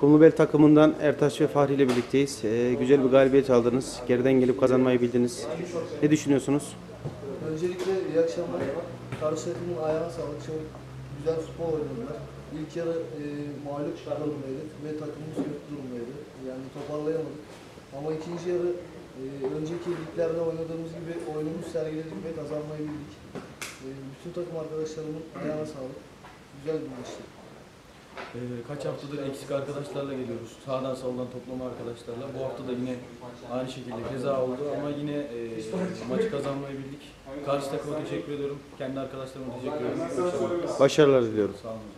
Kumlubel takımından Ertaş ve Fahri ile birlikteyiz. Ee, güzel bir galibiyet aldınız. Geriden gelip kazanmayı bildiniz. Ne düşünüyorsunuz? Öncelikle iyi akşamlar. Karşı takımın ayağına sağlık. Çok güzel futbol oynadılar. İlk yarı e, mağlup durumdaydık ve takımımız kötü durumdaydı. Yani toparlayamadık. Ama ikinci yarı e, önceki liglerde oynadığımız gibi oyunumuzu sergiledik ve kazanmayı bildik. E, bütün takım arkadaşlarımın ayağına sağlık. Güzel bir maçtı. Ee, kaç haftadır eksik arkadaşlarla geliyoruz. Sağdan soldan toplama arkadaşlarla. Bu hafta da yine aynı şekilde keza oldu ama yine e, maçı kazanmayı bildik. Karşı takıma teşekkür ediyorum. Kendi arkadaşlarıma teşekkür ediyorum. Başarılar diliyorum. Sağ olun.